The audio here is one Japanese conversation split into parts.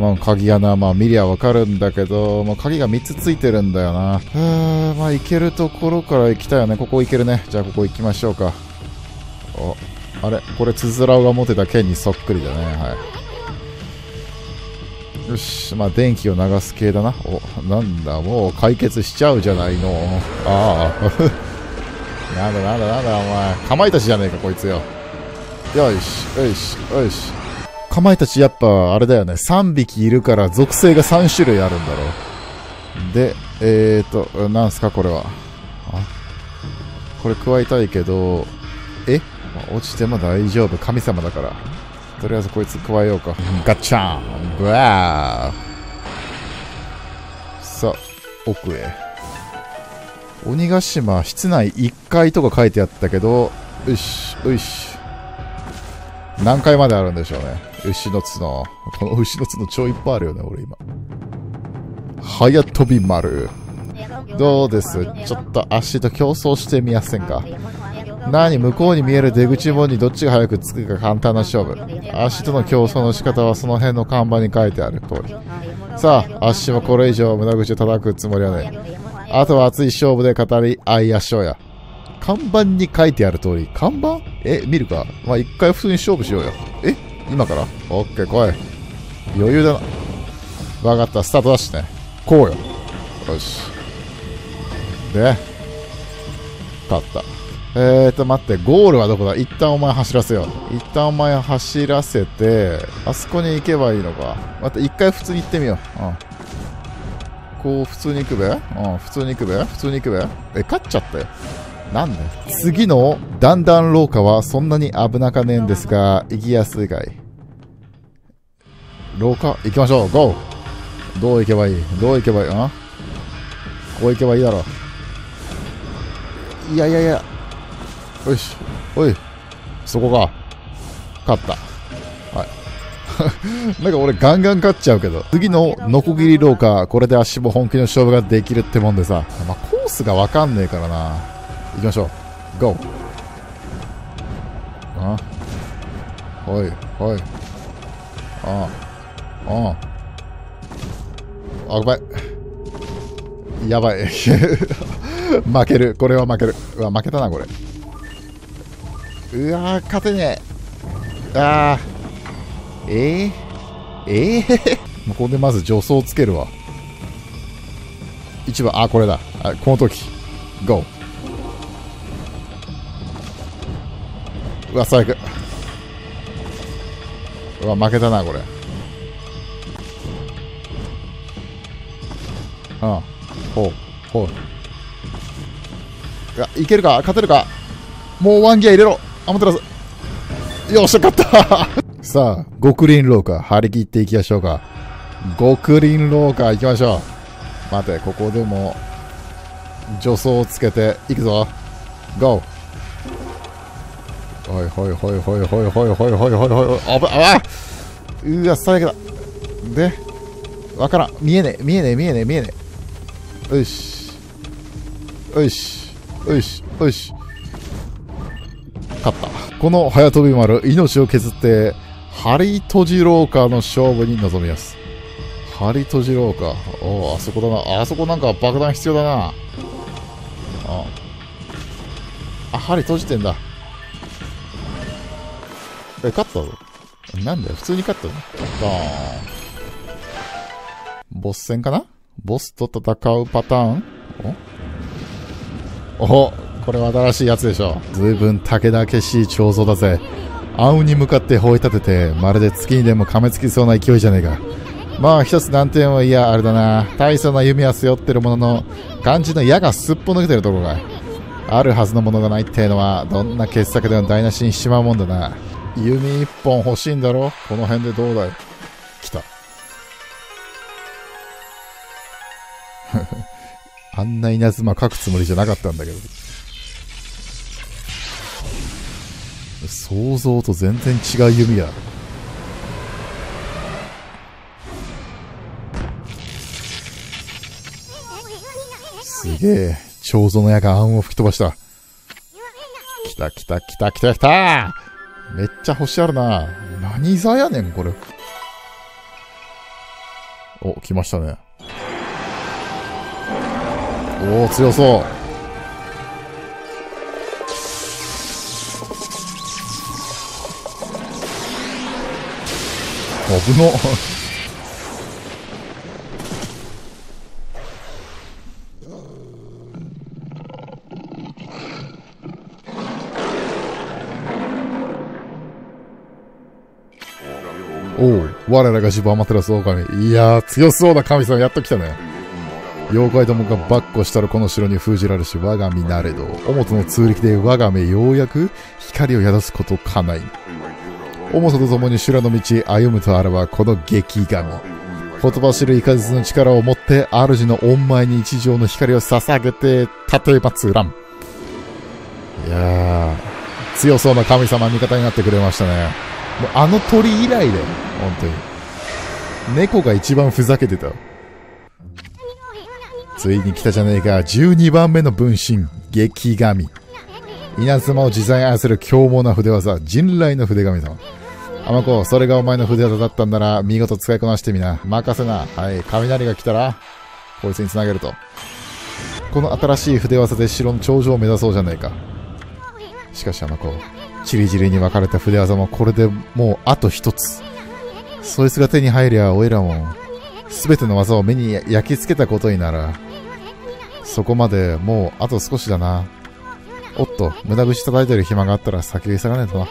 まあ、鍵穴、まあ、見りゃわかるんだけど、まあ、鍵が3つついてるんだよな。うー、まあ、行けるところから行きたいよね。ここ行けるね。じゃあ、ここ行きましょうか。お、あれ？これ、つづらおが持てた剣にそっくりだね。はい。よし、まあ、電気を流す系だな。お、なんだ、もう解決しちゃうじゃないの。ああ。なんだなんだなんだ、お前。かまいたちじゃねえか、こいつよ。よし、よし、よし。かまいたちやっぱ、あれだよね。3匹いるから属性が3種類あるんだろう。で、えーと、なんすか、これは？あこれ加えたいけど、え？落ちても大丈夫。神様だから。とりあえずこいつ加えようか。ガッチャンブワーさあ、奥へ。鬼ヶ島室内1階とか書いてあったけど、よし、よし。何階まであるんでしょうね。牛の角。この牛の角超いっぱいあるよね、俺今。早飛び丸。どうです？ちょっと足と競争してみやせんか？何？向こうに見える出口門にどっちが早く着くか簡単な勝負。足との競争の仕方はその辺の看板に書いてある通り。さあ、足はこれ以上無駄口を叩くつもりはねえ。あとは熱い勝負で語り合いやしょうや。看板に書いてある通り。看板？え、見るか？まあ、一回普通に勝負しようよ。え？今から？オッケー、来い。余裕だな。わかった、スタートだしね。こうよ。よし。で、勝った。えーと、待って、ゴールはどこだ？一旦お前走らせよう。一旦お前走らせて、あそこに行けばいいのか。待って、一回普通に行ってみよう。うん。こう、普通に行くべ？うん、普通に行くべ？普通に行くべ？え、勝っちゃったよ。なんで次の段々廊下はそんなに危なかねえんですが、行きやすいかい？廊下行きましょう。ゴーどう行けばいい？どう行けばいい？あ？こう行けばいいだろう。いやいやいや。よし。おい。そこか。勝った。はい。なんか俺ガンガン勝っちゃうけど。次のノコギリ廊下、これで足も本気の勝負ができるってもんでさ。まあ、コースがわかんねえからな。行きましょう。ゴー。あ？はい、はい。ああ。ああ。ばい。やばい。負ける。これは負ける。うわ、負けたな、これ。うわ勝てねえ。ああ。えー、ええー、ここでまず助走つけるわ。一番、あ、これだ。あこの時。ゴうわ、最悪。うわ、負けたな、これ。ああ、ほう、ほう。いや、いけるか？勝てるか？もうワンギア入れろアマテラスよっしゃ、勝った さあ、極輪廊下、張り切っていきましょうか。極輪廊下行きましょう。待て、ここでも、助走をつけて、いくぞ。ゴーはいはいはいはいはいはいはいはいはいはいあぶあうわ最悪だ。でわからん。見えねえ見えねえ見えねえ見えねえ。よし。よし。よし。よし。勝った。この早飛び丸命を削ってハリ閉じ廊下の勝負に臨みます。ハリ閉じ廊下おおあそこだな。あそこなんか爆弾必要だな。あ。あ針閉じてんだ。え、勝ったぞ。なんだよ、普通に勝ったぞ。ドーン。ボス戦かな？ボスと戦うパターン？お？おこれは新しいやつでしょ。ずいぶん武田けしい彫像だぜ。青に向かって吠え立てて、まるで月にでも噛めつきそうな勢いじゃねえか。まあ一つ難点はいや、あれだな。大層な弓は背負ってるものの、肝心の矢がすっぽ抜けてるところが。あるはずのものがないっていうのは、どんな傑作でも台無しにしちまうもんだな。弓一本欲しいんだろ？この辺でどうだい？来た。あんな稲妻書くつもりじゃなかったんだけど。想像と全然違う弓や。すげえ。彫像の矢が暗を吹き飛ばした。来た来た来た来た来ためっちゃ星あるな。何座やねん、これ。お、来ましたね。おお、強そう。危の。我らが自分アマテラス狼。いやー、強そうな神様やっと来たね。妖怪どもがばっこしたらこの城に封じられし我が身なれど、おもとの通力で我が目ようやく光を宿すことかない。おもとと共に修羅の道歩むとあればこの激神。言葉知るイカズの力を持って主の恩前に一条の光を捧げて、例えばつらん。いやー、強そうな神様味方になってくれましたね。もうあの鳥以来だよ、本当に。猫が一番ふざけてた。ついに来たじゃねえか、12番目の分身、激神。稲妻を自在愛する凶暴な筆技、人雷の筆神様。あまこ、それがお前の筆技だったんなら、見事使いこなしてみな。任せな。はい、雷が来たら、こいつに繋げると。この新しい筆技で城の頂上を目指そうじゃねえか。しかしあまこ、チリチリに分かれた筆技もこれでもうあと一つ。そいつが手に入りゃ、おいらも、すべての技を目に焼き付けたことになる。そこまでもうあと少しだな。おっと、無駄口叩いてる暇があったら先急がねえとな。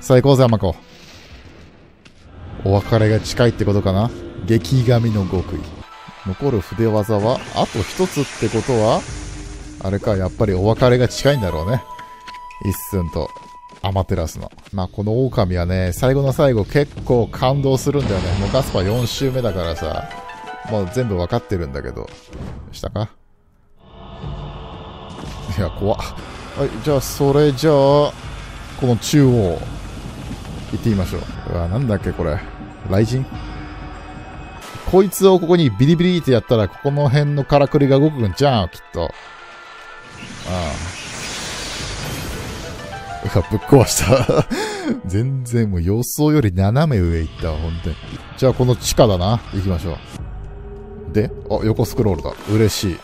さあ行こうぜ、アマコ。お別れが近いってことかな激神の極意。残る筆技はあと一つってことは、あれか、やっぱりお別れが近いんだろうね。一寸とアマテラスの。まあ、この狼はね、最後の最後結構感動するんだよね。もうガスパ4周目だからさ、もう全部わかってるんだけど。したか？いや、怖っ。はい、じゃあ、それじゃあ、この中央、行ってみましょう。うわ、なんだっけ、これ？雷神？こいつをここにビリビリってやったら、ここの辺のからくりが動くんじゃん、きっと。ああ。ぶっ壊した。全然もう予想より斜め上行ったわ、本当に。じゃあ、この地下だな。行きましょう。で、あ、横スクロールだ。嬉しい。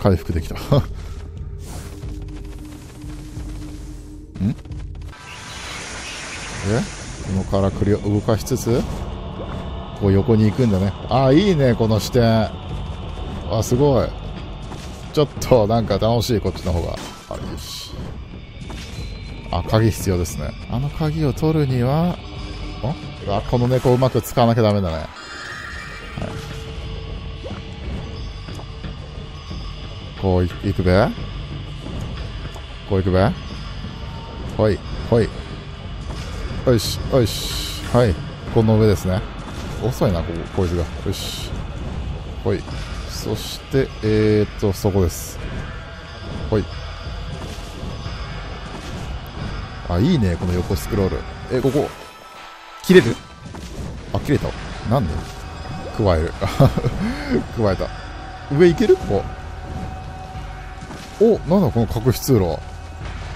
回復できた。ん？え？このからくりを動かしつつ、こう横に行くんだね。ああ、いいね、この視点。あ、すごい。ちょっとなんか楽しい、こっちの方が。あれよし。あ、鍵必要ですね。あの鍵を取るには、あ、この猫うまく使わなきゃダメだね。はい。こうい行くべ？こう行くべ？ほい、ほい。よし、よし。はい。この上ですね。遅いな、ここ、こいつが。よし。ほい。そして、えー、っと、そこです。あ、いいね、この横スクロール。え、ここ、切れるあ、切れた。なんで？加える。加えた。上行ける？ここ。お、なんだこの隠し通路。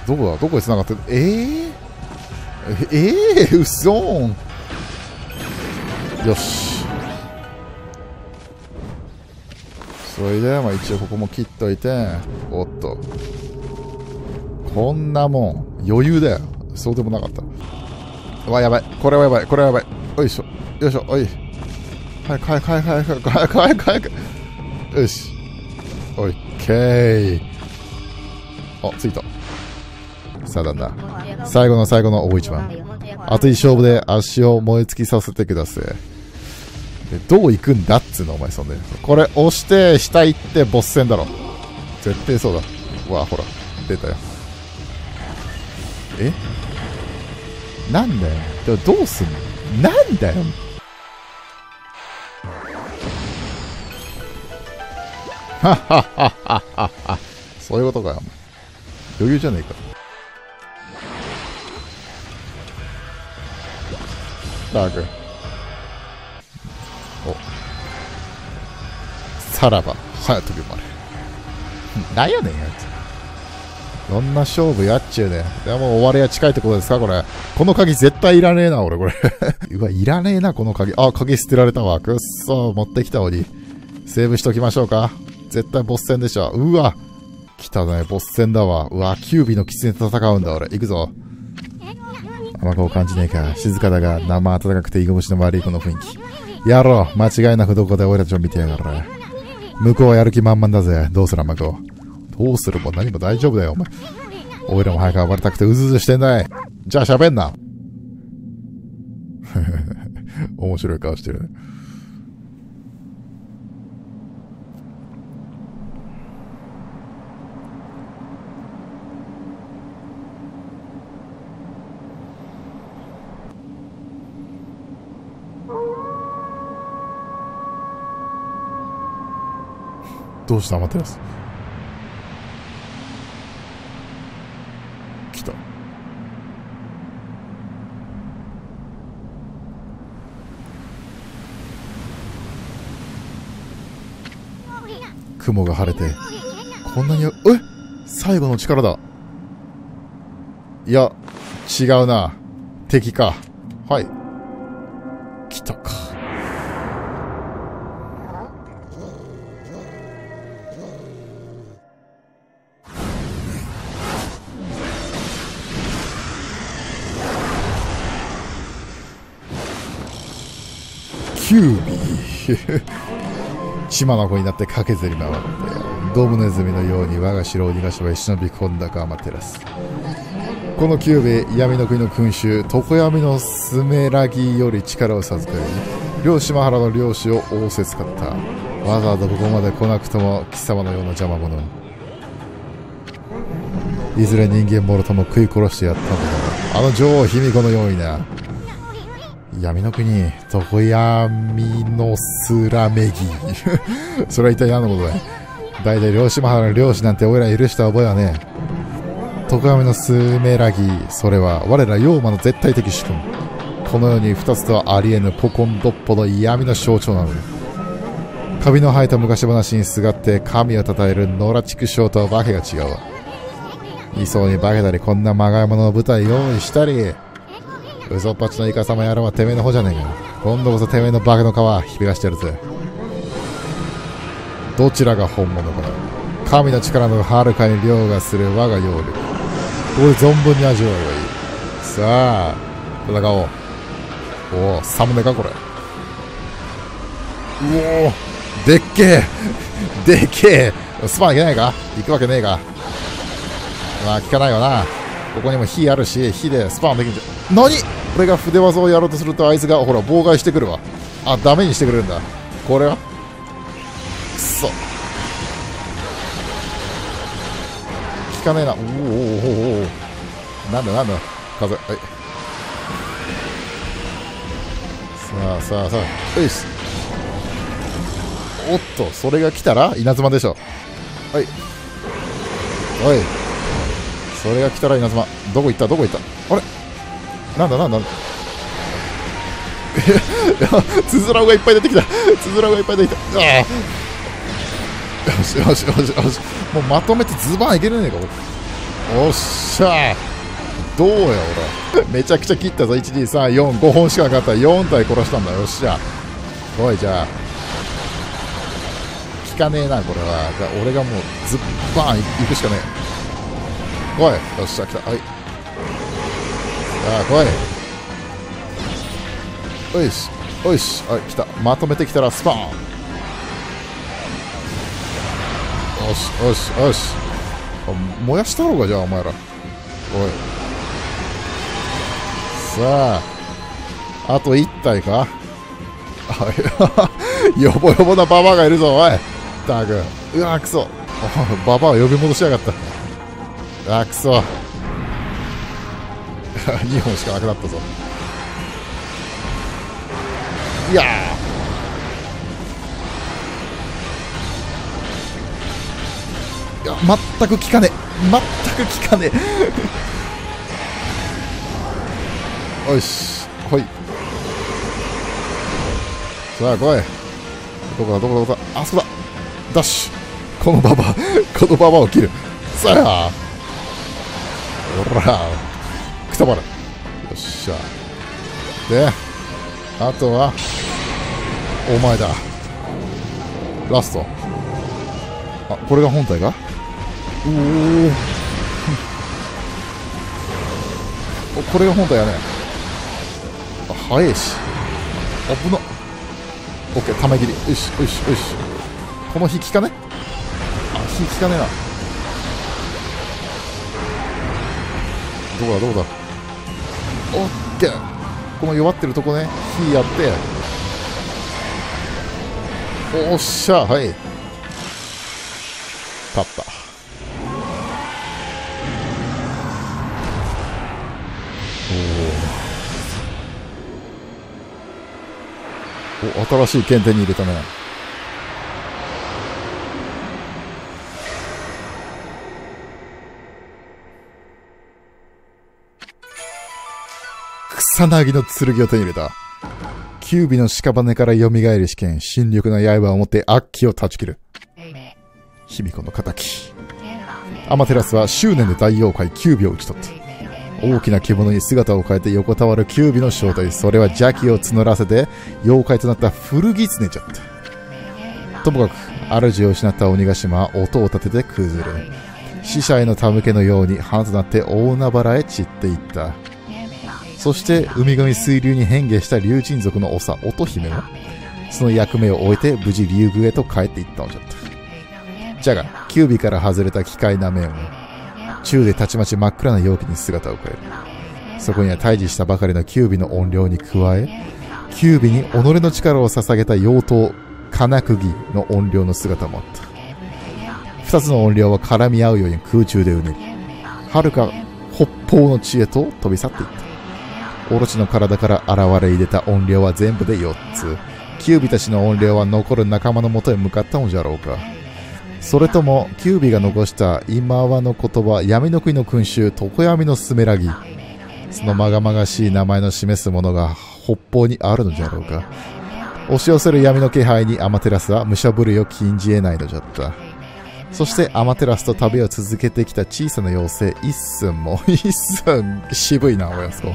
どこだ？どこで繋がってる？えー、ええー、うそーん。よし。それで、まあ一応ここも切っといて、おっと。こんなもん、余裕だよ。そうでもなかった。わ、やばい。これはやばい。これはやばい。よいしょ。よいしょ。おい。早く早く早く早く早く早く早く。よし。オッケー。あ、着いた。さあだんだ？最後の最後の大一番。熱い勝負で足を燃え尽きさせてください。でどう行くんだっつうの、お前、そんで。これ、押して、下行って、ボス戦だろ。絶対そうだ。うわ、ほら、出たよ。え？なんだよ。でもどうすんの？なんだよ。はっはっはっはっは。そういうことかよ、余裕じゃねえか。ダーク。お。さらば、早飛びまれ。なんやねんやつ。どんな勝負やっちゅうね。でも終わりが近いってことですかこれ。この鍵絶対いらねえな、俺これ。うわ、いらねえな、この鍵。あ、鍵捨てられたわ。くっそー、持ってきた鬼。セーブしときましょうか。絶対ボス戦でしょ。うわ。来たね、ボス戦だわ。うわ、キュービの狐と戦うんだ、俺。行くぞ。甘子を感じねえか。静かだが、生暖かくて居心地の悪いこの雰囲気。やろう。間違いなくどこで俺たちを見てやがる。向こうはやる気満々だぜ。どうする、甘子。どうするも何も大丈夫だよ、お前。おいらも早く暴れたくてうずうずしてんだい。じゃあ喋んな。面白い顔してるね。どうしたアマテラス来た雲が晴れてこんなにえ？最後の力だ。いや違うな。敵か。はい。来たか。キュービー。血まなこになって駆けずり回ってドブネズミのように我が城を逃がしば忍び込んだかアマテラスこのキュービ闇の国の君主常闇のスメラギより力を授かり両島原の領主を仰せ使った。わざわざここまで来なくとも貴様のような邪魔者。いずれ人間もろとも食い殺してやったんだあの女王卑弥呼のようにな。闇の国、常闇のスラメギ。それは一体何のことだい？大体漁師マハラの漁師なんて俺ら許した覚えはねえ。常闇のスメラギ、それは我ら妖魔の絶対的主君。この世に二つとはありえぬポコンドッポの闇の象徴なのに。カビの生えた昔話にすがって神を称える野良畜生とはわけが違うわ。いそうに化けたりこんなまがいものの舞台用意したり、嘘っぱちのイカ様やろうはてめえの方じゃねえか今度こそてめえのバカの皮ひびがしてやるぜ。どちらが本物か神の力のはるかに凌駕する我が妖力。ここで存分に味わえばいい。さあ戦おう。おおサムネかこれ。うおでっけえ。でっけえ。スパンいけないか？行くわけねえか。まあ効かないよな。ここにも火あるし火でスパンできるんじゃ何？俺が筆技をやろうとするとあいつがほら妨害してくるわ。あダメにしてくれるんだ。これは？くそ。効かねえな。おおおおおおなんだなんだ。風。はい。さあさあさあ。よし。おっとそれが来たら稲妻でしょ。はい。おい。それが来たら稲妻どこ行った？どこ行った？あれ？なんだ？なんだ？つづらがいっぱい出てきた。つづらがいっぱい出てきた。あよしよしよしよし。もうまとめてズバンいけるねえかおっしゃどうや俺。めちゃくちゃ切ったぞ。12345本しかなかった。4体殺したんだ。よっしゃ。おいじゃあ。効かねえなこれは。じゃあ俺がもうズッバンいくしかねえ。おい。よっしゃ来た。はい。さあ来いよしよしはい来た。まとめてきたらスパーン。よしよしよし。燃やしたろうがじゃあお前ら。おい。さああと1体か？よぼよぼなババアがいるぞおい。ったく。うわくそ。ババア呼び戻しやがった。あくそ2 本しかなくなったぞ。いやいや全く効かねえ。全く効かねえ。よしほい。さあ来い。どこだどこだどこだ。あそこだ。ダッシュ。このババ このババアを切る。さあ。おらくたばる。よっしゃ。であとはお前だ。ラスト。あこれが本体か？お おこれが本体やね。あ早いし。危な。オッケーため切り。よしよしよし。この火効かね？あ火効かねえな。どうだどうだ？オッケーこの弱ってるとこね。火やって。おっしゃ。はい。勝った。おお新しい剣手に入れたね草薙の剣を手に入れた。キュービの屍から蘇る試験、新緑の刃を持って悪鬼を断ち切る。卑弥呼の仇。アマテラスは執念で大妖怪キュービを討ち取った。大きな獣に姿を変えて横たわるキュービの正体、それは邪気を募らせて妖怪となった古狐じゃった。ともかく、主を失った鬼ヶ島は音を立てて崩れ、死者への手向けのように花となって大海原へ散っていった。そして海神水流に変化した竜神族の長、乙姫も、その役目を終えて無事竜宮へと帰っていったのじゃった。じゃが、キュービから外れた奇怪な面を、宙でたちまち真っ暗な容器に姿を変える。そこには退治したばかりのキュービの音量に加え、キュービに己の力を捧げた妖刀、金釘の音量の姿もあった。二つの音量は絡み合うように空中でうねり、遥か北方の地へと飛び去っていった。オロチの体から現れ入れた音量は全部で4つ。キュービたちの音量は残る仲間のもとへ向かったのじゃろうか。それとも、キュービが残した今はの言葉、闇の国の君主、常闇のスメラギ。そのまがまがしい名前の示すものが北方にあるのじゃろうか。押し寄せる闇の気配にアマテラスは武者震いを禁じ得ないのじゃった。そしてアマテラスと旅を続けてきた小さな妖精、一寸も、一寸、渋いな、おやそ。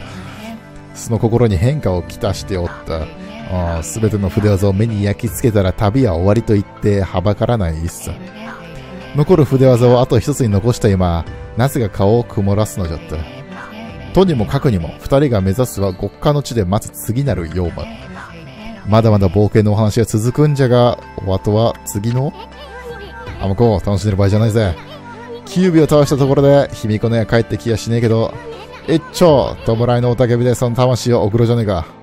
その心に変化をきたしておった。すべての筆技を目に焼き付けたら旅は終わりと言ってはばからない一切。残る筆技をあと一つに残した今、なぜか顔を曇らすのじゃった。とにもかくにも二人が目指すは極寒の地で待つ次なる妖魔。まだまだ冒険のお話が続くんじゃが、お後は次の？あ、もこう、楽しんでる場合じゃないぜ。キュービを倒したところで、卑弥呼の矢帰ってきやしねえけど、一丁、弔いの雄たけびでその魂を送るじゃねえか。